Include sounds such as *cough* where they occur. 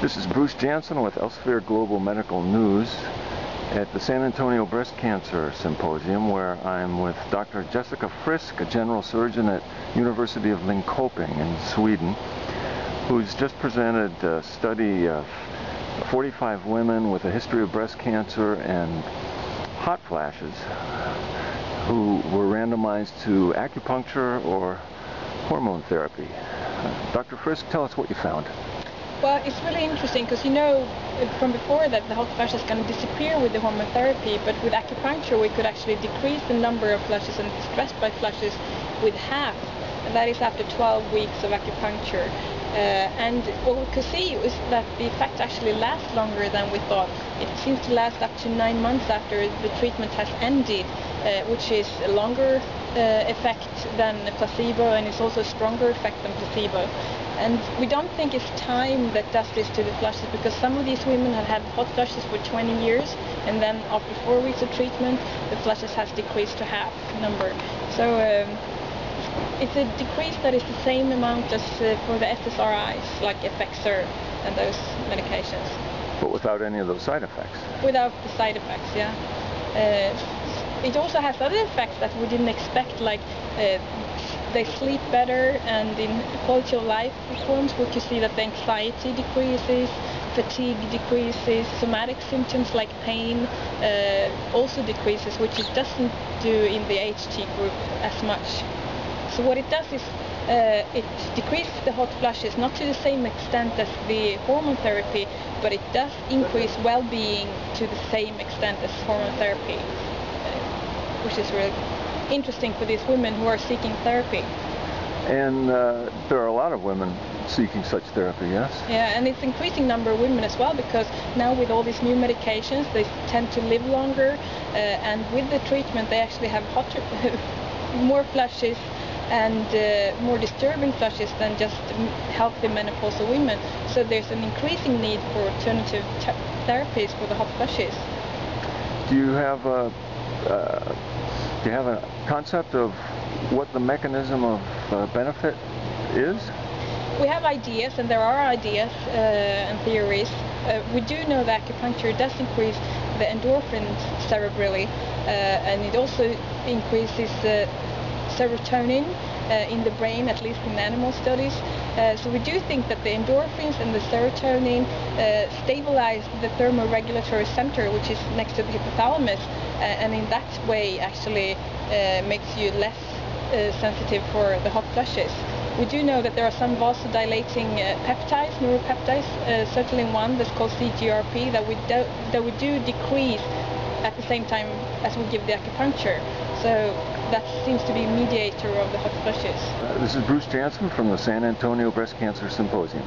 This is Bruce Jancin with Elsevier Global Medical News at the San Antonio Breast Cancer Symposium where I'm with Dr. Jessica Frisk, a general surgeon at University of Linköping in Sweden, who's just presented a study of 45 women with a history of breast cancer and hot flashes who were randomized to acupuncture or hormone therapy. Dr. Frisk, tell us what you found. Well, it's really interesting because you know from before that the hot going to disappear with the hormone therapy, but with acupuncture we could actually decrease the number of flushes and stress by flushes with half, and that is after 12 weeks of acupuncture. Uh, and what we could see is that the effect actually lasts longer than we thought. It seems to last up to nine months after the treatment has ended, uh, which is a longer uh, effect than placebo and it's also a stronger effect than placebo. And we don't think it's time that does this to the flushes because some of these women have had hot flushes for 20 years and then after four weeks of treatment the flushes has decreased to half number. So um, it's a decrease that is the same amount as uh, for the SSRIs like Effexor and those medications. But without any of those side effects? Without the side effects, yeah. Uh, it also has other effects that we didn't expect like uh, they sleep better and in quality of life reforms we can see that the anxiety decreases, fatigue decreases, somatic symptoms like pain uh, also decreases which it doesn't do in the HT group as much. So what it does is uh, it decreases the hot flushes, not to the same extent as the hormone therapy, but it does increase well-being to the same extent as hormone therapy, which is really interesting for these women who are seeking therapy. And uh, there are a lot of women seeking such therapy, yes? Yeah, and it's increasing number of women as well because now with all these new medications, they tend to live longer, uh, and with the treatment, they actually have hotter, *laughs* more flushes and uh, more disturbing flushes than just healthy menopausal women. So there's an increasing need for alternative therapies for the hot flushes. Do you have a uh, do you have a concept of what the mechanism of uh, benefit is? We have ideas, and there are ideas uh, and theories. Uh, we do know that acupuncture does increase the endorphins cerebrally, uh, and it also increases serotonin uh, in the brain, at least in animal studies. Uh, so we do think that the endorphins and the serotonin uh, stabilize the thermoregulatory center, which is next to the hypothalamus, and in that way actually makes you less sensitive for the hot flushes. We do know that there are some vasodilating uh, peptides, neuropeptides, uh, certainly one that's called CGRP, that we, do, that we do decrease at the same time as we give the acupuncture. So that seems to be mediator of the hot flushes. Uh, this is Bruce Jancin from the San Antonio Breast Cancer Symposium.